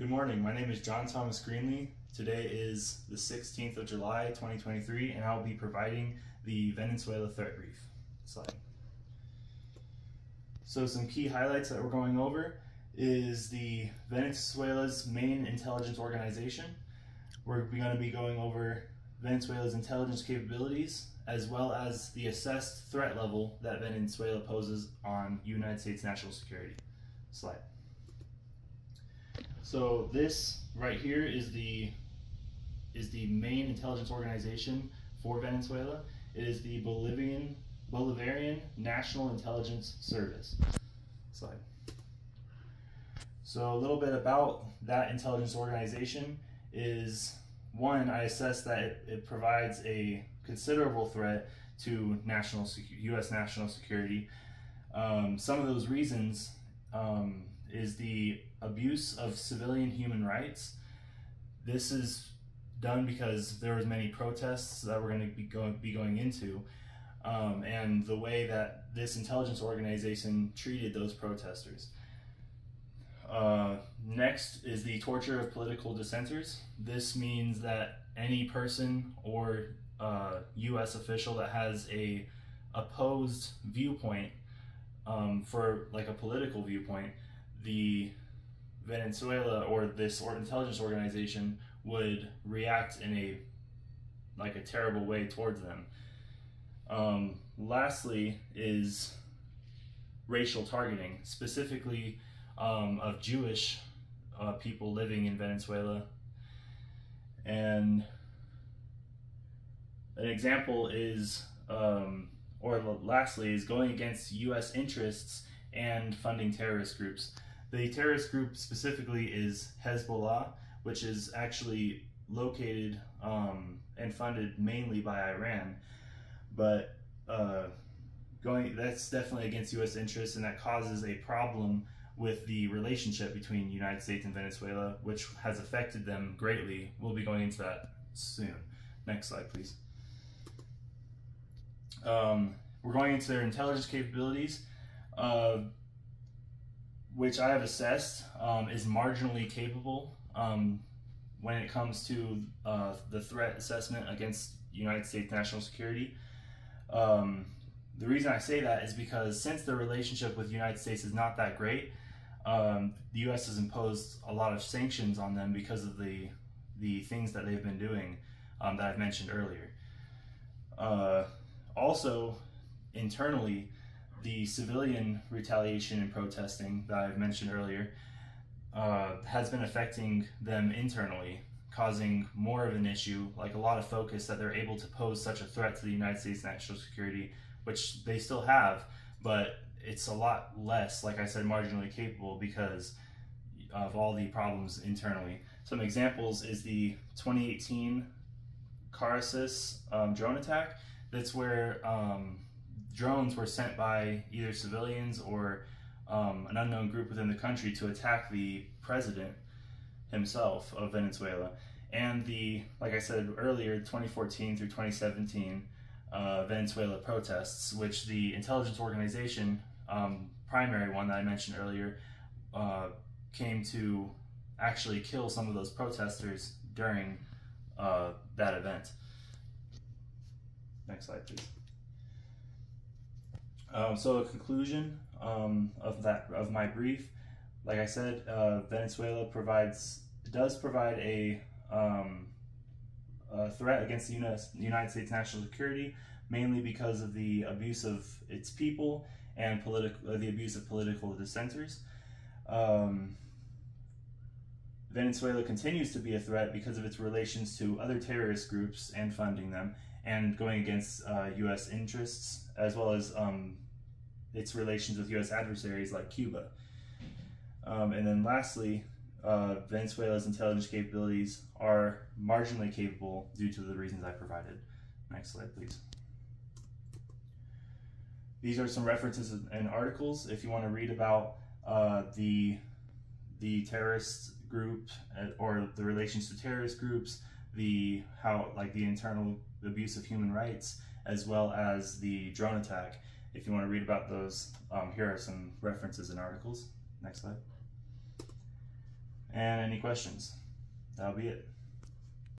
Good morning. My name is John Thomas Greenlee. Today is the 16th of July, 2023, and I'll be providing the Venezuela threat brief. Slide. So some key highlights that we're going over is the Venezuela's main intelligence organization. We're going to be going over Venezuela's intelligence capabilities, as well as the assessed threat level that Venezuela poses on United States national security. Slide. So this right here is the is the main intelligence organization for Venezuela. It is the Bolivian Bolivarian National Intelligence Service. Slide. So a little bit about that intelligence organization is one, I assess that it, it provides a considerable threat to national U.S. national security. Um, some of those reasons um, is the abuse of civilian human rights. This is done because there was many protests that we're going to be going, be going into, um, and the way that this intelligence organization treated those protesters. Uh, next is the torture of political dissenters. This means that any person or uh, U.S. official that has a opposed viewpoint um, for like a political viewpoint, the Venezuela or this or intelligence organization would react in a like a terrible way towards them. Um, lastly, is racial targeting, specifically um, of Jewish uh, people living in Venezuela. And an example is, um, or lastly, is going against U.S. interests and funding terrorist groups. The terrorist group specifically is Hezbollah, which is actually located um, and funded mainly by Iran, but uh, going that's definitely against U.S. interests, and that causes a problem with the relationship between the United States and Venezuela, which has affected them greatly. We'll be going into that soon. Next slide, please. Um, we're going into their intelligence capabilities. Uh, which I have assessed um, is marginally capable um, when it comes to uh, the threat assessment against United States national security. Um, the reason I say that is because since the relationship with the United States is not that great, um, the U.S. has imposed a lot of sanctions on them because of the the things that they've been doing um, that I've mentioned earlier. Uh, also, internally, the civilian retaliation and protesting that I've mentioned earlier uh, has been affecting them internally, causing more of an issue, like a lot of focus that they're able to pose such a threat to the United States national security, which they still have, but it's a lot less, like I said, marginally capable because of all the problems internally. Some examples is the 2018 Caracas um, drone attack. That's where um, drones were sent by either civilians or um, an unknown group within the country to attack the president himself of Venezuela. And the, like I said earlier, 2014 through 2017 uh, Venezuela protests, which the intelligence organization, um, primary one that I mentioned earlier, uh, came to actually kill some of those protesters during uh, that event. Next slide, please. Um, so a conclusion um, of that of my brief, like I said, uh, Venezuela provides does provide a, um, a threat against the United States national security, mainly because of the abuse of its people and political uh, the abuse of political dissenters. Um, Venezuela continues to be a threat because of its relations to other terrorist groups and funding them, and going against uh, U.S. interests, as well as um, its relations with U.S. adversaries like Cuba. Um, and then lastly, uh, Venezuela's intelligence capabilities are marginally capable due to the reasons I provided. Next slide, please. These are some references and articles if you want to read about uh, the the terrorist group uh, or the relations to terrorist groups, the how like the internal abuse of human rights, as well as the drone attack. If you want to read about those, um, here are some references and articles. Next slide. and any questions. That'll be it.